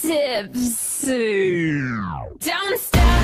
Tipsy. Downstairs.